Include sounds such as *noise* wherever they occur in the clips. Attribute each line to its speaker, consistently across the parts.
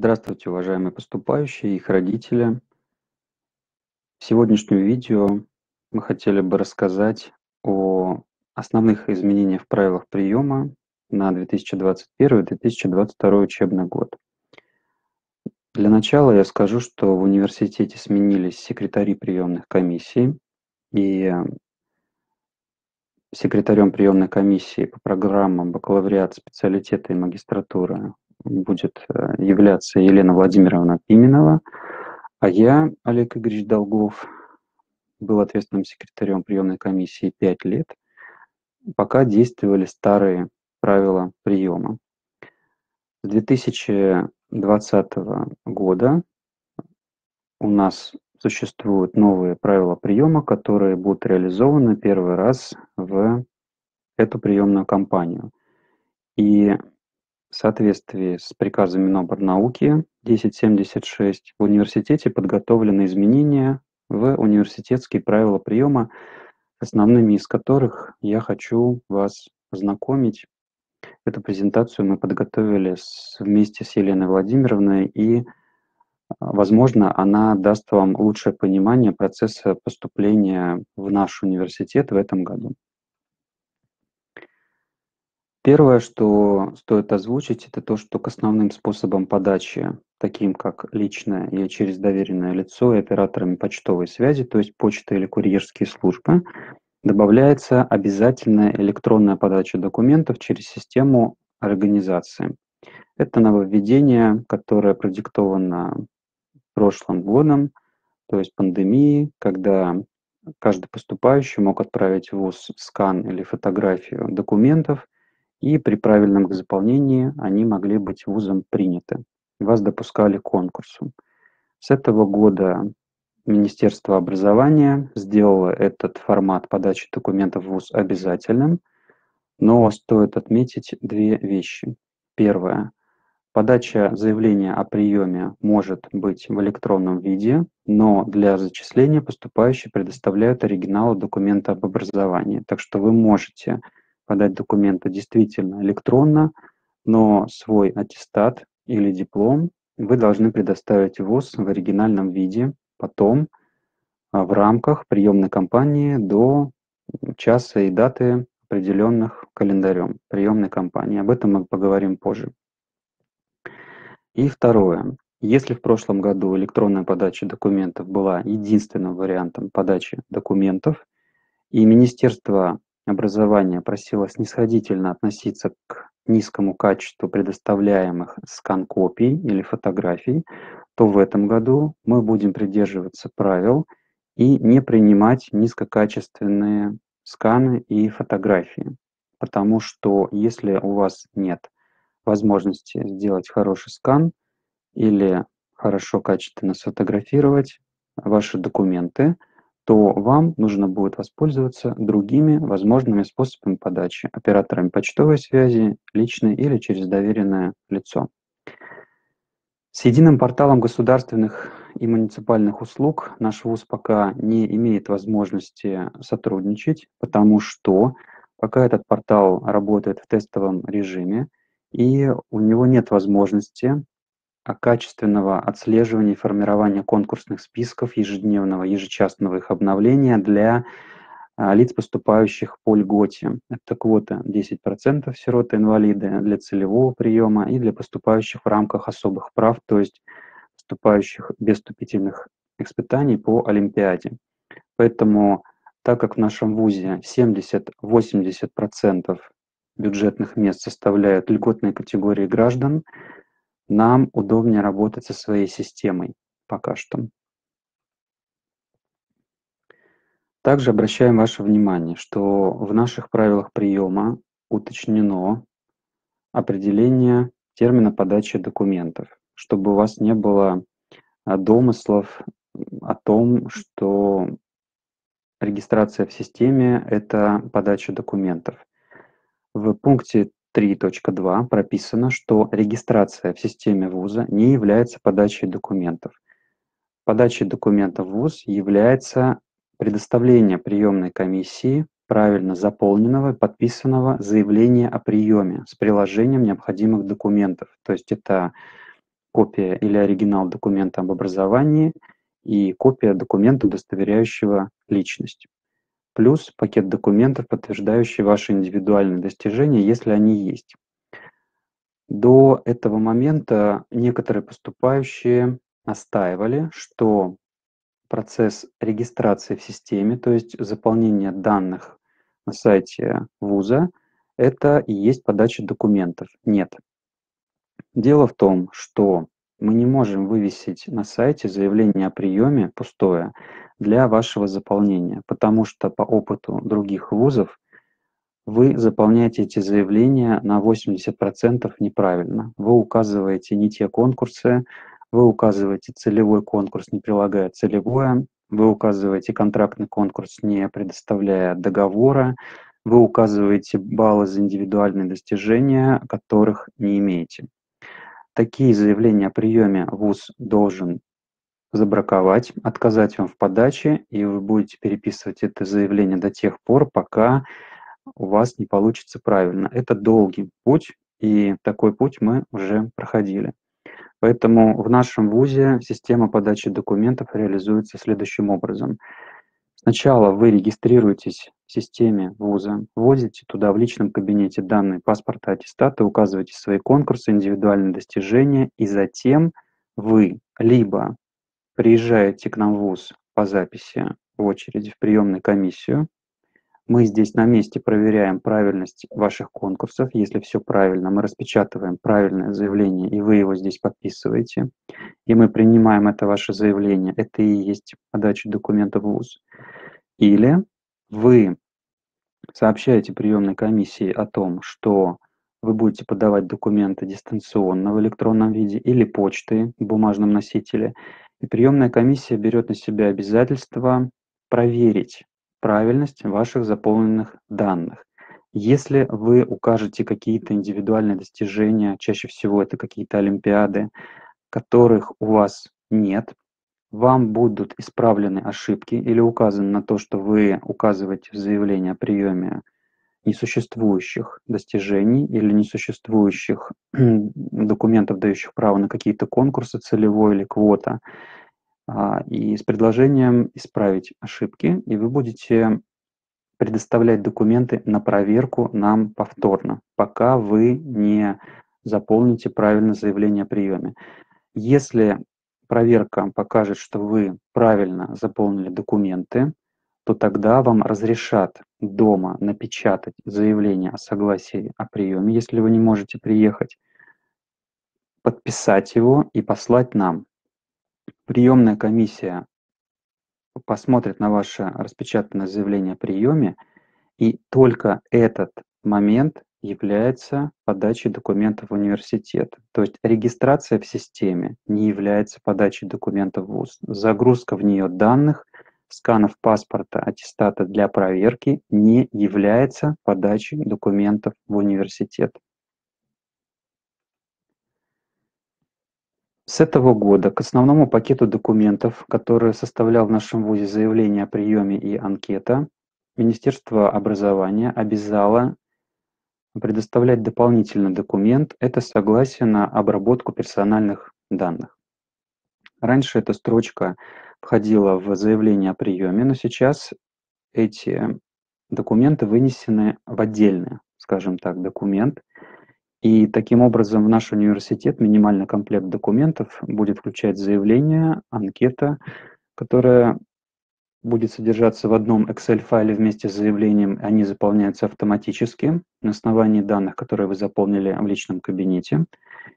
Speaker 1: Здравствуйте, уважаемые поступающие и их родители. В сегодняшнем видео мы хотели бы рассказать о основных изменениях в правилах приема на 2021-2022 учебный год. Для начала я скажу, что в университете сменились секретари приемных комиссий, и секретарем приемной комиссии по программам бакалавриат, специалитета и магистратуры будет э, являться Елена Владимировна Пименова, а я, Олег Игоревич Долгов, был ответственным секретарем приемной комиссии пять лет, пока действовали старые правила приема. С 2020 года у нас существуют новые правила приема, которые будут реализованы первый раз в эту приемную кампанию. И в соответствии с приказом Миноборнауки 1076 в университете подготовлены изменения в университетские правила приема, основными из которых я хочу вас познакомить. Эту презентацию мы подготовили вместе с Еленой Владимировной, и, возможно, она даст вам лучшее понимание процесса поступления в наш университет в этом году. Первое, что стоит озвучить, это то, что к основным способам подачи, таким как личное или через доверенное лицо и операторами почтовой связи, то есть почта или курьерские службы, добавляется обязательная электронная подача документов через систему организации. Это нововведение, которое продиктовано прошлым годом, то есть пандемией, когда каждый поступающий мог отправить в ВУЗ скан или фотографию документов – и при правильном заполнении они могли быть вузом приняты. Вас допускали к конкурсу. С этого года Министерство образования сделало этот формат подачи документов в ВУЗ обязательным, но стоит отметить две вещи. Первое. Подача заявления о приеме может быть в электронном виде, но для зачисления поступающие предоставляют оригиналы документа об образовании. Так что вы можете подать документы действительно электронно, но свой аттестат или диплом вы должны предоставить ВУЗ в оригинальном виде потом а, в рамках приемной кампании до часа и даты, определенных календарем приемной кампании. Об этом мы поговорим позже. И второе. Если в прошлом году электронная подача документов была единственным вариантом подачи документов, и Министерство образования просило снисходительно относиться к низкому качеству предоставляемых скан-копий или фотографий, то в этом году мы будем придерживаться правил и не принимать низкокачественные сканы и фотографии. Потому что если у вас нет возможности сделать хороший скан или хорошо качественно сфотографировать ваши документы – то вам нужно будет воспользоваться другими возможными способами подачи, операторами почтовой связи, личной или через доверенное лицо. С единым порталом государственных и муниципальных услуг наш ВУЗ пока не имеет возможности сотрудничать, потому что пока этот портал работает в тестовом режиме, и у него нет возможности качественного отслеживания и формирования конкурсных списков, ежедневного, ежечасного их обновления для а, лиц, поступающих по льготе. Это квота 10% сироты-инвалиды для целевого приема и для поступающих в рамках особых прав, то есть поступающих без вступительных испытаний по Олимпиаде. Поэтому, так как в нашем ВУЗе 70-80% бюджетных мест составляют льготные категории граждан, нам удобнее работать со своей системой пока что. Также обращаем ваше внимание, что в наших правилах приема уточнено определение термина подачи документов, чтобы у вас не было а, домыслов о том, что регистрация в системе – это подача документов. В пункте 3.2 прописано, что регистрация в системе вуза не является подачей документов. Подачей документов в ВУЗ является предоставление приемной комиссии правильно заполненного и подписанного заявления о приеме с приложением необходимых документов. То есть это копия или оригинал документа об образовании и копия документа, удостоверяющего личность. Плюс пакет документов, подтверждающий ваши индивидуальные достижения, если они есть. До этого момента некоторые поступающие настаивали, что процесс регистрации в системе, то есть заполнение данных на сайте вуза, это и есть подача документов. Нет. Дело в том, что мы не можем вывесить на сайте заявление о приеме пустое для вашего заполнения, потому что по опыту других вузов вы заполняете эти заявления на 80% неправильно. Вы указываете не те конкурсы, вы указываете целевой конкурс, не прилагая целевое, вы указываете контрактный конкурс, не предоставляя договора, вы указываете баллы за индивидуальные достижения, которых не имеете. Такие заявления о приеме ВУЗ должен забраковать, отказать вам в подаче, и вы будете переписывать это заявление до тех пор, пока у вас не получится правильно. Это долгий путь, и такой путь мы уже проходили. Поэтому в нашем ВУЗе система подачи документов реализуется следующим образом. Сначала вы регистрируетесь системе ВУЗа, вводите туда в личном кабинете данные паспорта, аттестата, указываете свои конкурсы, индивидуальные достижения, и затем вы либо приезжаете к нам в ВУЗ по записи в очереди в приемную комиссию, мы здесь на месте проверяем правильность ваших конкурсов. Если все правильно, мы распечатываем правильное заявление, и вы его здесь подписываете. И мы принимаем это ваше заявление. Это и есть подача документов в ВУЗ. Или вы сообщаете приемной комиссии о том, что вы будете подавать документы дистанционно в электронном виде или почтой в бумажном носителе. И приемная комиссия берет на себя обязательство проверить правильность ваших заполненных данных. Если вы укажете какие-то индивидуальные достижения, чаще всего это какие-то олимпиады, которых у вас нет, вам будут исправлены ошибки или указано на то, что вы указываете в заявлении о приеме несуществующих достижений или несуществующих *clears throat* документов, дающих право на какие-то конкурсы целевой или квота, а, и с предложением исправить ошибки, и вы будете предоставлять документы на проверку нам повторно, пока вы не заполните правильно заявление о приеме. Если проверка покажет, что вы правильно заполнили документы, то тогда вам разрешат дома напечатать заявление о согласии о приеме, если вы не можете приехать, подписать его и послать нам. Приемная комиссия посмотрит на ваше распечатанное заявление о приеме, и только этот момент является подачей документов в университет. То есть регистрация в системе не является подачей документов в ВУЗ. Загрузка в нее данных, сканов паспорта, аттестата для проверки не является подачей документов в университет. С этого года к основному пакету документов, который составлял в нашем ВУЗе заявление о приеме и анкета, Министерство образования обязало предоставлять дополнительный документ – это согласие на обработку персональных данных. Раньше эта строчка входила в заявление о приеме, но сейчас эти документы вынесены в отдельный, скажем так, документ, и таким образом в наш университет минимальный комплект документов будет включать заявление, анкета, которая будет содержаться в одном Excel-файле вместе с заявлением. Они заполняются автоматически на основании данных, которые вы заполнили в личном кабинете.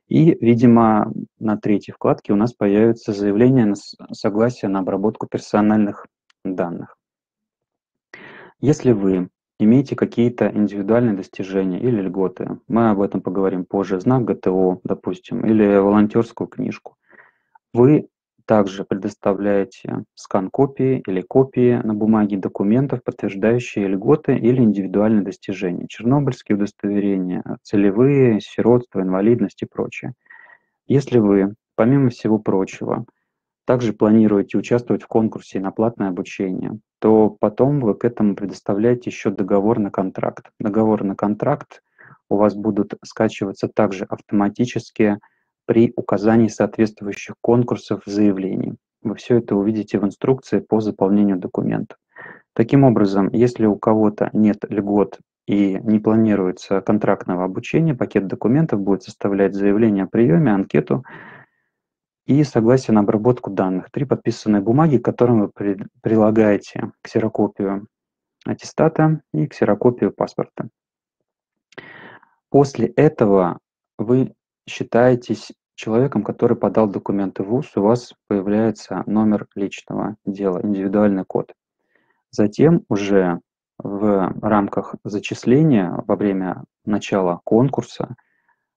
Speaker 1: И, видимо, на третьей вкладке у нас появится заявление на согласие на обработку персональных данных. Если вы имеете какие-то индивидуальные достижения или льготы. Мы об этом поговорим позже. Знак ГТО, допустим, или волонтерскую книжку. Вы также предоставляете скан копии или копии на бумаге документов, подтверждающие льготы или индивидуальные достижения. Чернобыльские удостоверения, целевые, сиротство, инвалидность и прочее. Если вы, помимо всего прочего, также планируете участвовать в конкурсе на платное обучение, то потом вы к этому предоставляете еще договор на контракт. Договор на контракт у вас будут скачиваться также автоматически при указании соответствующих конкурсов в заявлении. Вы все это увидите в инструкции по заполнению документов. Таким образом, если у кого-то нет льгот и не планируется контрактного обучения, пакет документов будет составлять заявление о приеме, анкету и согласие на обработку данных. Три подписанные бумаги, к которым вы при, прилагаете ксерокопию аттестата и ксерокопию паспорта. После этого вы считаетесь человеком, который подал документы в ВУЗ, у вас появляется номер личного дела, индивидуальный код. Затем уже в рамках зачисления во время начала конкурса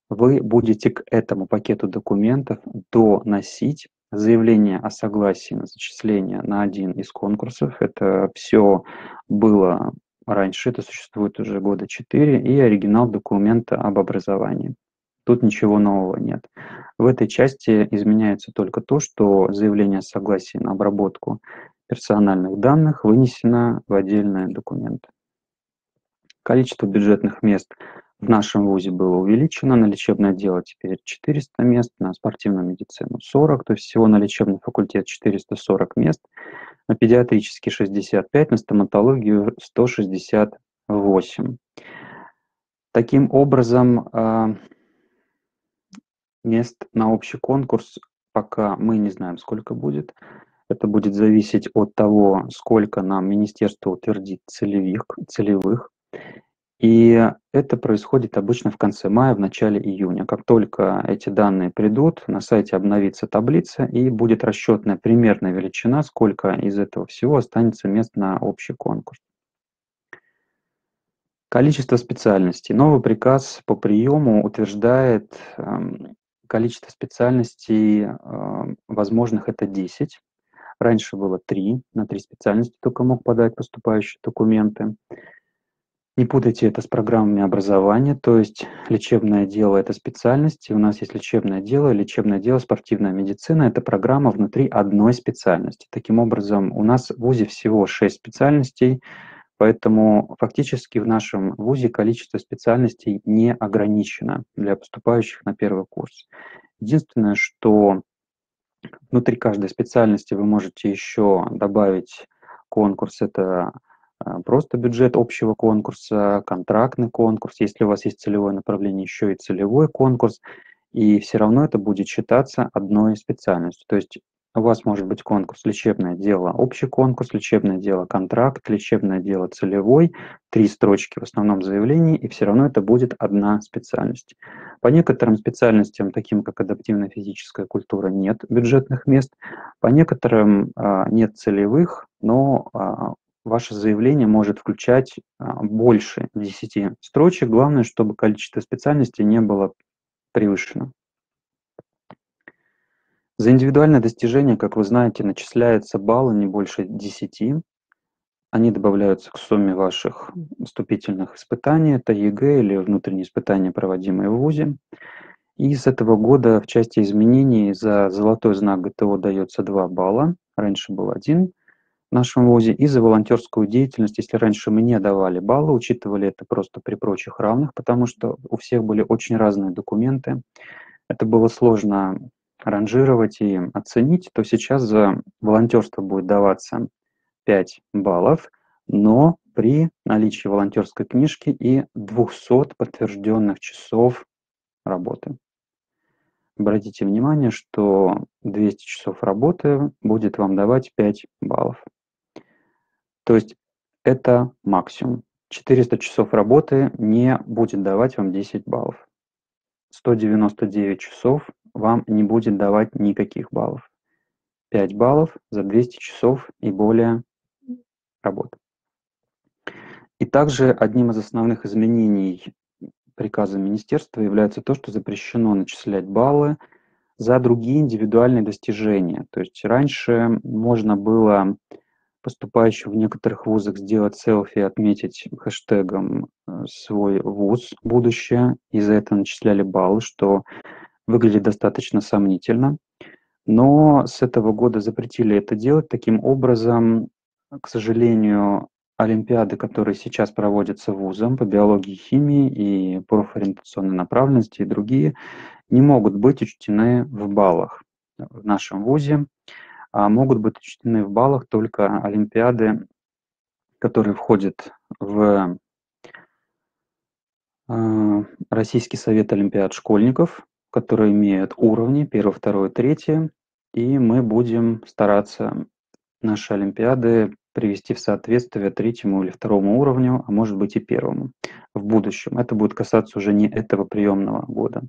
Speaker 1: вы будете к этому пакету документов доносить заявление о согласии на зачисление на один из конкурсов. Это все было раньше, это существует уже года четыре, и оригинал документа об образовании. Тут ничего нового нет. В этой части изменяется только то, что заявление о согласии на обработку персональных данных вынесено в отдельный документ. Количество бюджетных мест в нашем ВУЗе было увеличено, на лечебное дело теперь 400 мест, на спортивную медицину 40, то есть всего на лечебный факультет 440 мест, на педиатрический 65, на стоматологию 168. Таким образом, а, мест на общий конкурс пока мы не знаем, сколько будет. Это будет зависеть от того, сколько нам министерство утвердит целевых, целевых. И это происходит обычно в конце мая, в начале июня. Как только эти данные придут, на сайте обновится таблица и будет расчетная примерная величина, сколько из этого всего останется мест на общий конкурс. Количество специальностей. Новый приказ по приему утверждает эм, количество специальностей возможных это 10. Раньше было 3, на 3 специальности только мог подать поступающие документы. Не путайте это с программами образования, то есть лечебное дело – это специальность, и у нас есть лечебное дело, лечебное дело спортивная медицина – это программа внутри одной специальности. Таким образом, у нас в ВУЗе всего 6 специальностей, поэтому фактически в нашем ВУЗе количество специальностей не ограничено для поступающих на первый курс. Единственное, что внутри каждой специальности вы можете еще добавить конкурс, это а, просто бюджет общего конкурса, контрактный конкурс, если у вас есть целевое направление, еще и целевой конкурс, и все равно это будет считаться одной специальностью. То есть у вас может быть конкурс лечебное дело, общий конкурс, лечебное дело, контракт, лечебное дело, целевой, три строчки в основном заявлении, и все равно это будет одна специальность. По некоторым специальностям, таким как адаптивная физическая культура, нет бюджетных мест, по некоторым а, нет целевых, но а, ваше заявление может включать а, больше 10 строчек. Главное, чтобы количество специальностей не было превышено. За индивидуальное достижение, как вы знаете, начисляются баллы не больше 10. Они добавляются к сумме ваших вступительных испытаний, это ЕГЭ или внутренние испытания, проводимые в ВУЗе. И с этого года в части изменений за золотой знак ГТО дается 2 балла, раньше был 1 в нашем ВУЗе, и за волонтерскую деятельность, если раньше мы не давали баллы, учитывали это просто при прочих равных, потому что у всех были очень разные документы, это было сложно ранжировать и оценить, то сейчас за волонтерство будет даваться 5 баллов, но при наличии волонтерской книжки и 200 подтвержденных часов работы. Обратите внимание, что 200 часов работы будет вам давать 5 баллов. То есть это максимум. 400 часов работы не будет давать вам 10 баллов. 199 часов вам не будет давать никаких баллов. 5 баллов за 200 часов и более работы. И также одним из основных изменений приказа министерства является то, что запрещено начислять баллы за другие индивидуальные достижения. То есть раньше можно было поступающим в некоторых вузах сделать селфи отметить хэштегом э, свой вуз будущее, и за это начисляли баллы, что выглядит достаточно сомнительно. Но с этого года запретили это делать. Таким образом, к сожалению, олимпиады, которые сейчас проводятся вузом по биологии, химии и профориентационной направленности и другие, не могут быть учтены в баллах в нашем вузе, а могут быть учтены в баллах только олимпиады, которые входят в а, Российский совет олимпиад школьников, которые имеют уровни 1, 2, 3, и мы будем стараться наши олимпиады привести в соответствие третьему или второму уровню, а может быть и первому в будущем. Это будет касаться уже не этого приемного года.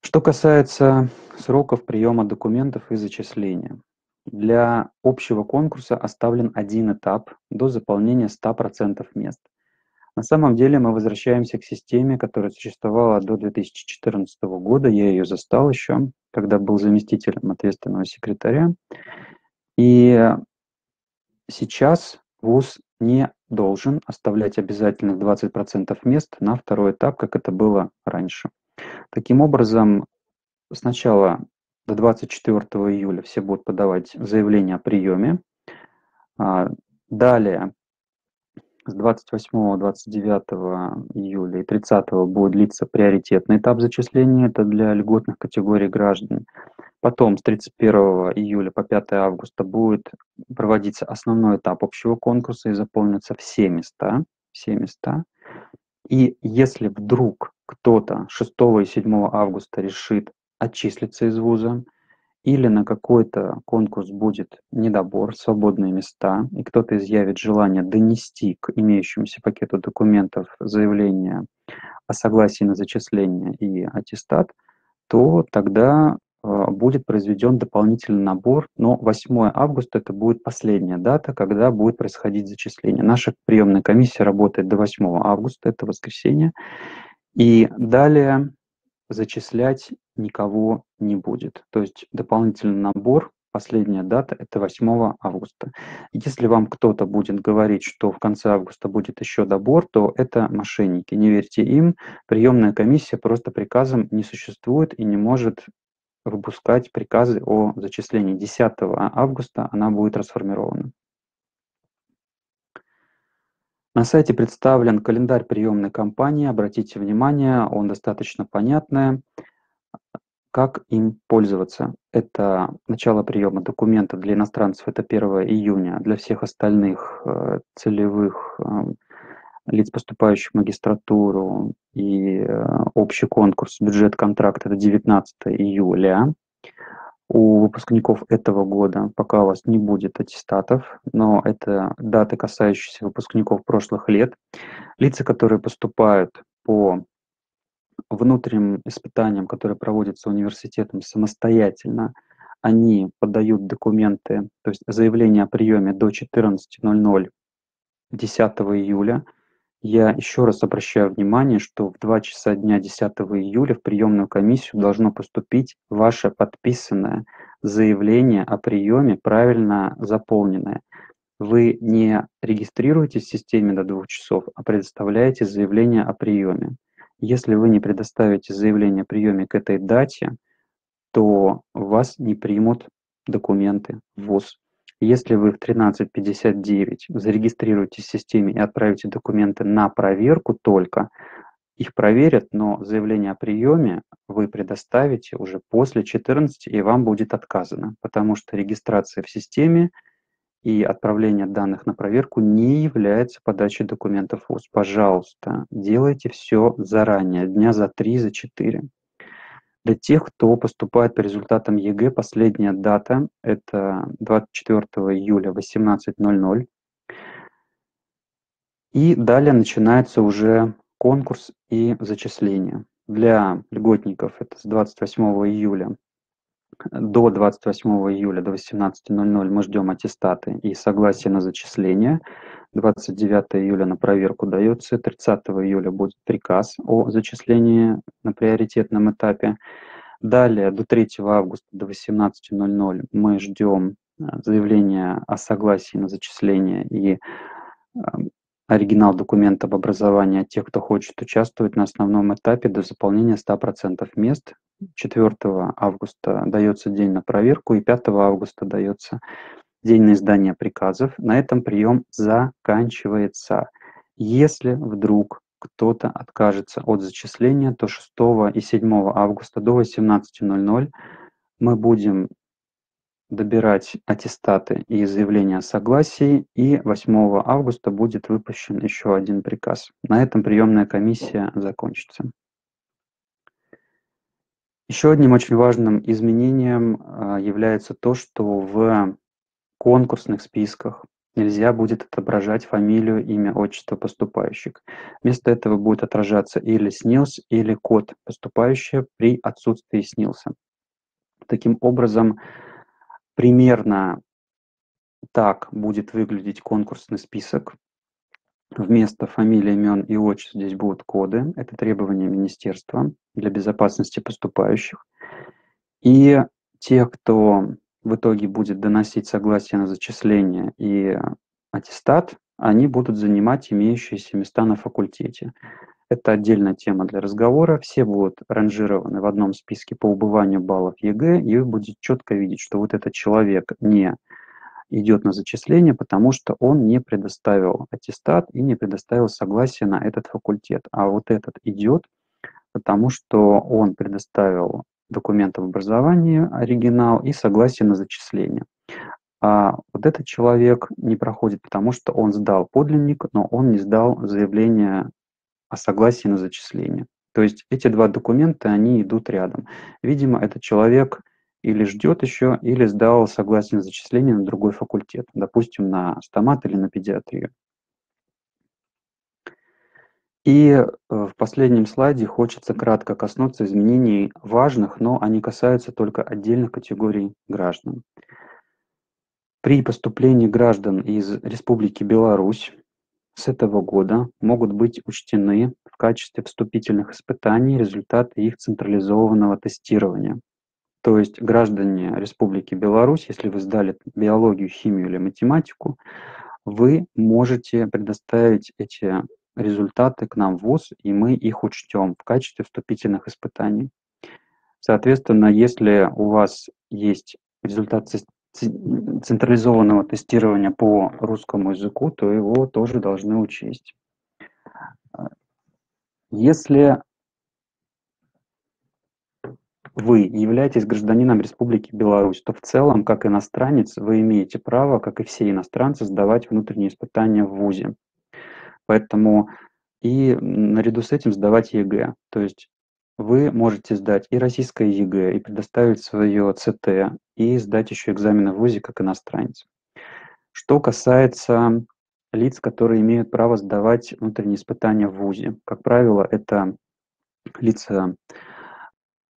Speaker 1: Что касается сроков приема документов и зачисления. Для общего конкурса оставлен один этап до заполнения 100% мест. На самом деле мы возвращаемся к системе, которая существовала до 2014 года. Я ее застал еще, когда был заместителем ответственного секретаря. И сейчас ВУЗ не должен оставлять обязательных 20% мест на второй этап, как это было раньше. Таким образом, сначала до 24 июля все будут подавать заявление о приеме. А, далее, с 28, 29 июля и 30 будет длиться приоритетный этап зачисления, это для льготных категорий граждан. Потом с 31 июля по 5 августа будет проводиться основной этап общего конкурса и заполнятся все места, все места. И если вдруг кто-то 6 и 7 августа решит отчислиться из вуза, или на какой-то конкурс будет недобор, свободные места, и кто-то изъявит желание донести к имеющемуся пакету документов заявление о согласии на зачисление и аттестат, то тогда э, будет произведен дополнительный набор, но 8 августа это будет последняя дата, когда будет происходить зачисление. Наша приемная комиссия работает до 8 августа, это воскресенье, и далее зачислять никого не будет. То есть дополнительный набор, последняя дата – это 8 августа. Если вам кто-то будет говорить, что в конце августа будет еще добор, то это мошенники. Не верьте им. Приемная комиссия просто приказом не существует и не может выпускать приказы о зачислении. 10 августа она будет расформирована. На сайте представлен календарь приемной кампании. Обратите внимание, он достаточно понятный. Как им пользоваться? Это начало приема документов для иностранцев, это 1 июня. Для всех остальных э, целевых э, лиц, поступающих в магистратуру и э, общий конкурс, бюджет контракт, это 19 июля у выпускников этого года, пока у вас не будет аттестатов, но это даты, касающиеся выпускников прошлых лет. Лица, которые поступают по внутренним испытаниям, которые проводятся университетом самостоятельно, они подают документы, то есть заявление о приеме до 14.00 10 июля. Я еще раз обращаю внимание, что в 2 часа дня 10 июля в приемную комиссию должно поступить ваше подписанное заявление о приеме, правильно заполненное. Вы не регистрируетесь в системе до двух часов, а предоставляете заявление о приеме. Если вы не предоставите заявление о приеме к этой дате, то вас не примут документы в ВУЗ. Если вы в 13.59 зарегистрируетесь в системе и отправите документы на проверку только, их проверят, но заявление о приеме вы предоставите уже после 14 и вам будет отказано, потому что регистрация в системе и отправление данных на проверку не является подачей документов в ВУЗ. Пожалуйста, делайте все заранее, дня за 3, за 4. Для тех, кто поступает по результатам ЕГЭ, последняя дата – это 24 июля 18.00. И далее начинается уже конкурс и зачисление. Для льготников это с 28 июля до 28 июля до 18.00 мы ждем аттестаты и согласие на зачисление. 29 июля на проверку дается, 30 июля будет приказ о зачислении на приоритетном этапе. Далее до 3 августа до 18.00 мы ждем э, заявления о согласии на зачисление и эм, оригинал документа об образовании тех, кто хочет участвовать на основном этапе до заполнения 100% мест. 4 августа дается день на проверку и 5 августа дается день на издание приказов, на этом прием заканчивается. Если вдруг кто-то откажется от зачисления, то 6 и 7 августа до 18.00 мы будем добирать аттестаты и заявления о согласии, и 8 августа будет выпущен еще один приказ. На этом приемная комиссия закончится. Еще одним очень важным изменением а, является то, что в конкурсных списках нельзя будет отображать фамилию, имя, отчество поступающих. Вместо этого будет отражаться или СНИЛС, или код поступающего при отсутствии СНИЛСа. Таким образом, примерно так будет выглядеть конкурсный список. Вместо фамилии, имен и отчеств здесь будут коды. Это требования министерства для безопасности поступающих. И те, кто в итоге будет доносить согласие на зачисление и аттестат, они будут занимать имеющиеся места на факультете. Это отдельная тема для разговора. Все будут ранжированы в одном списке по убыванию баллов ЕГЭ, и вы будете четко видеть, что вот этот человек не идет на зачисление, потому что он не предоставил аттестат и не предоставил согласие на этот факультет. А вот этот идет, потому что он предоставил документ об образовании, оригинал и согласие на зачисление. А вот этот человек не проходит, потому что он сдал подлинник, но он не сдал заявление о согласии на зачисление. То есть эти два документа, они идут рядом. Видимо, этот человек или ждет еще, или сдал согласие на зачисление на другой факультет, допустим, на стомат или на педиатрию. И э, в последнем слайде хочется кратко коснуться изменений важных, но они касаются только отдельных категорий граждан. При поступлении граждан из Республики Беларусь с этого года могут быть учтены в качестве вступительных испытаний результаты их централизованного тестирования. То есть граждане Республики Беларусь, если вы сдали биологию, химию или математику, вы можете предоставить эти результаты к нам в ВУЗ, и мы их учтем в качестве вступительных испытаний. Соответственно, если у вас есть результат централизованного тестирования по русскому языку, то его тоже должны учесть. Если вы являетесь гражданином Республики Беларусь, то в целом, как иностранец, вы имеете право, как и все иностранцы, сдавать внутренние испытания в ВУЗе. Поэтому и наряду с этим сдавать ЕГЭ. То есть вы можете сдать и российское ЕГЭ, и предоставить свое ЦТ, и сдать еще экзамены в ВУЗе как иностранец. Что касается лиц, которые имеют право сдавать внутренние испытания в ВУЗе. Как правило, это лица,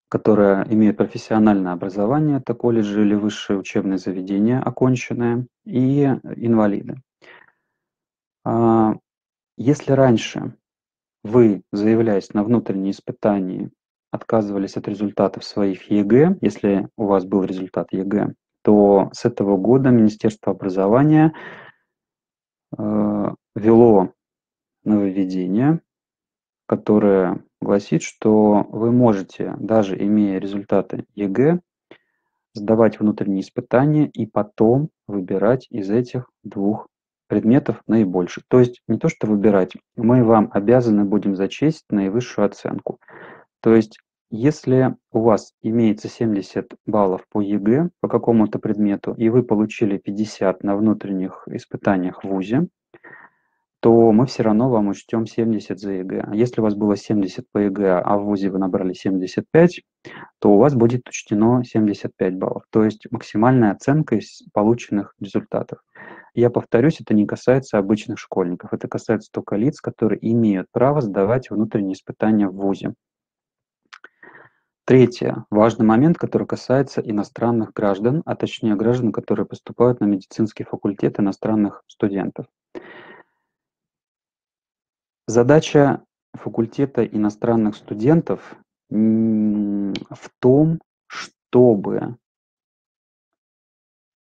Speaker 1: которые имеют профессиональное образование, это колледжи или высшее учебное заведение оконченное, и инвалиды. Если раньше вы, заявляясь на внутренние испытания, отказывались от результатов своих ЕГЭ, если у вас был результат ЕГЭ, то с этого года Министерство образования э, ввело нововведение, которое гласит, что вы можете, даже имея результаты ЕГЭ, сдавать внутренние испытания и потом выбирать из этих двух предметов наибольших. То есть не то, что выбирать, мы вам обязаны будем зачесть наивысшую оценку. То есть если у вас имеется 70 баллов по ЕГЭ по какому-то предмету, и вы получили 50 на внутренних испытаниях в ВУЗе, то мы все равно вам учтем 70 за ЕГЭ. А если у вас было 70 по ЕГЭ, а в ВУЗе вы набрали 75, то у вас будет учтено 75 баллов, то есть максимальная оценка из полученных результатов. Я повторюсь, это не касается обычных школьников, это касается только лиц, которые имеют право сдавать внутренние испытания в ВУЗе. Третье. Важный момент, который касается иностранных граждан, а точнее граждан, которые поступают на медицинский факультет иностранных студентов. Задача факультета иностранных студентов в том, чтобы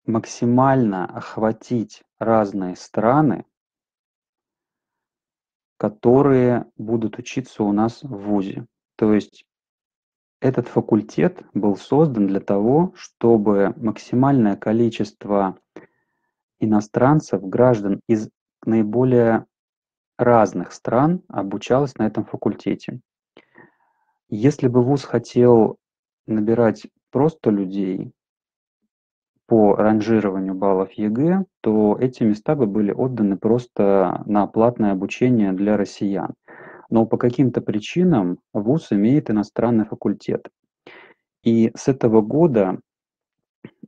Speaker 1: максимально охватить разные страны, которые будут учиться у нас в ВУЗе. То есть этот факультет был создан для того, чтобы максимальное количество иностранцев, граждан из наиболее разных стран обучалось на этом факультете. Если бы вуз хотел набирать просто людей по ранжированию баллов ЕГЭ, то эти места бы были отданы просто на платное обучение для россиян. Но по каким-то причинам вуз имеет иностранный факультет. И с этого года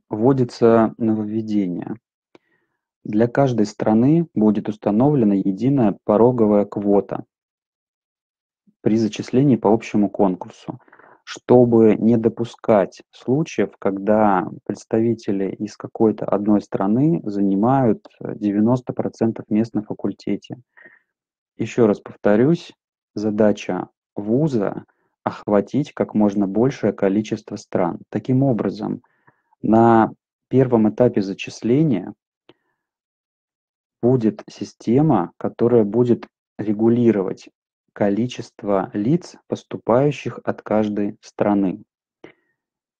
Speaker 1: вводится нововведение. Для каждой страны будет установлена единая пороговая квота при зачислении по общему конкурсу, чтобы не допускать случаев, когда представители из какой-то одной страны занимают 90% мест на факультете. Еще раз повторюсь, задача вуза охватить как можно большее количество стран. Таким образом, на первом этапе зачисления будет система, которая будет регулировать количество лиц, поступающих от каждой страны.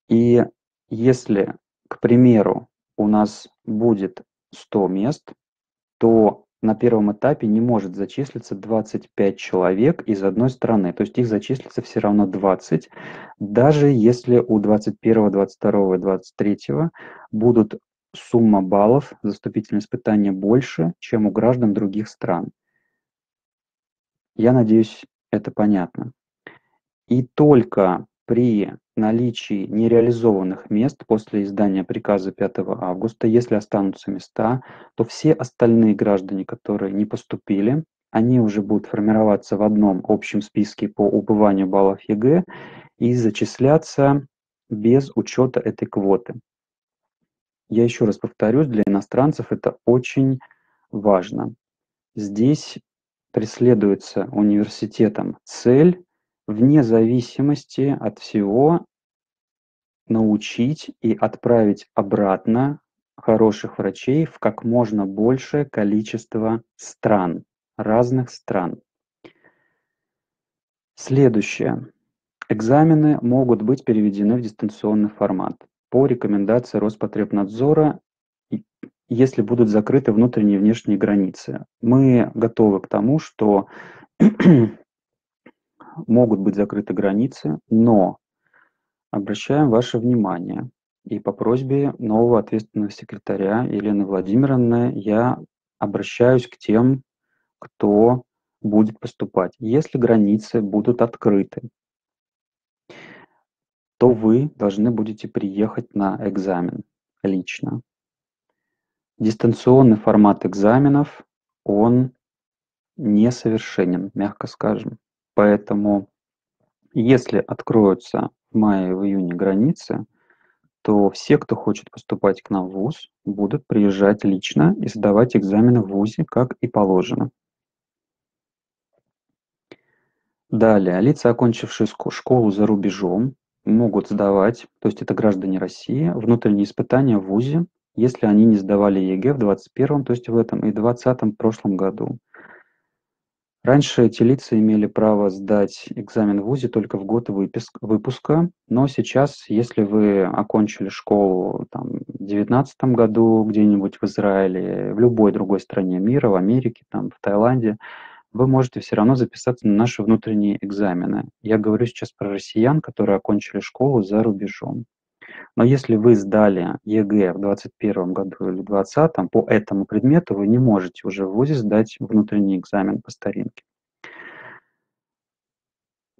Speaker 1: И если, к примеру, у нас будет 100 мест, то на первом этапе не может зачислиться 25 человек из одной страны. То есть их зачислится все равно 20, даже если у 21, 22 и 23 будут сумма баллов за вступительные испытания больше, чем у граждан других стран. Я надеюсь, это понятно. И только при наличии нереализованных мест после издания приказа 5 августа, если останутся места, то все остальные граждане, которые не поступили, они уже будут формироваться в одном общем списке по убыванию баллов ЕГЭ и зачисляться без учета этой квоты. Я еще раз повторюсь, для иностранцев это очень важно. Здесь преследуется университетом цель вне зависимости от всего научить и отправить обратно хороших врачей в как можно большее количество стран, разных стран. Следующее. Экзамены могут быть переведены в дистанционный формат по рекомендации Роспотребнадзора, если будут закрыты внутренние и внешние границы. Мы готовы к тому, что *clears throat* могут быть закрыты границы, но обращаем ваше внимание, и по просьбе нового ответственного секретаря Елены Владимировны я обращаюсь к тем, кто будет поступать. Если границы будут открыты, то вы должны будете приехать на экзамен лично. Дистанционный формат экзаменов, он несовершенен, мягко скажем. Поэтому, если откроются в мае и в июне границы, то все, кто хочет поступать к нам в ВУЗ, будут приезжать лично и сдавать экзамены в ВУЗе, как и положено. Далее, лица, окончившие школу за рубежом, могут сдавать, то есть это граждане России, внутренние испытания в ВУЗе, если они не сдавали ЕГЭ в 2021, то есть в этом и 2020 прошлом году. Раньше эти лица имели право сдать экзамен в ВУЗе только в год выпуска, но сейчас, если вы окончили школу там, в 2019 году где-нибудь в Израиле, в любой другой стране мира, в Америке, там, в Таиланде, вы можете все равно записаться на наши внутренние экзамены. Я говорю сейчас про россиян, которые окончили школу за рубежом. Но если вы сдали ЕГЭ в 2021 году или 2020 по этому предмету, вы не можете уже в ВУЗе сдать внутренний экзамен по старинке.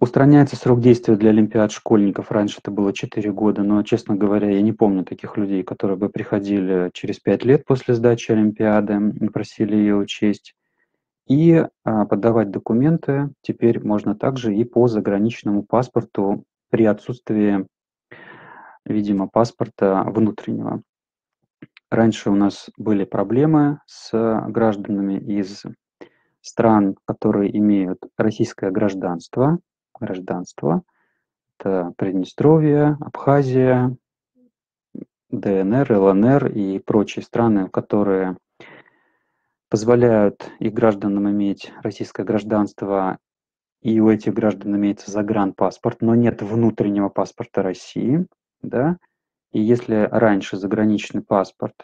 Speaker 1: Устраняется срок действия для олимпиад школьников. Раньше это было 4 года, но, честно говоря, я не помню таких людей, которые бы приходили через 5 лет после сдачи олимпиады и просили ее учесть. И а, подавать документы теперь можно также и по заграничному паспорту при отсутствии, видимо, паспорта внутреннего. Раньше у нас были проблемы с гражданами из стран, которые имеют российское гражданство. Гражданство это Приднестровье, Абхазия, ДНР, ЛНР и прочие страны, которые позволяют их гражданам иметь российское гражданство, и у этих граждан имеется загранпаспорт, но нет внутреннего паспорта России, да, и если раньше заграничный паспорт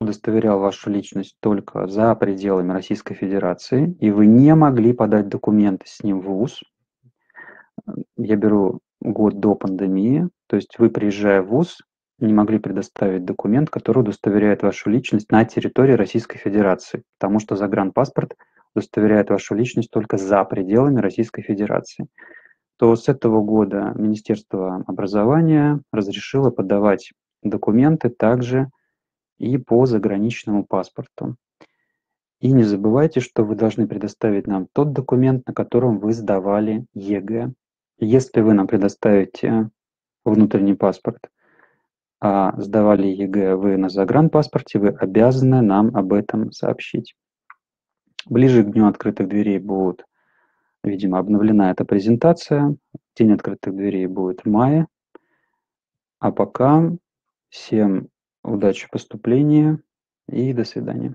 Speaker 1: удостоверял вашу личность только за пределами Российской Федерации, и вы не могли подать документы с ним в ВУЗ, я беру год до пандемии, то есть вы, приезжая в ВУЗ, не могли предоставить документ, который удостоверяет вашу личность на территории Российской Федерации, потому что загранпаспорт удостоверяет вашу личность только за пределами Российской Федерации, то с этого года Министерство образования разрешило подавать документы также и по заграничному паспорту. И не забывайте, что вы должны предоставить нам тот документ, на котором вы сдавали ЕГЭ. Если вы нам предоставите внутренний паспорт, а сдавали ЕГЭ вы на загранпаспорте, вы обязаны нам об этом сообщить. Ближе к дню открытых дверей будет, видимо, обновлена эта презентация. День открытых дверей будет в мае. А пока всем удачи поступления и до свидания.